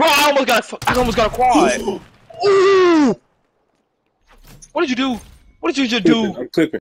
Bro, I almost got a, I almost got a quad. Ooh! What did you do? What did you just do? I'm clipping.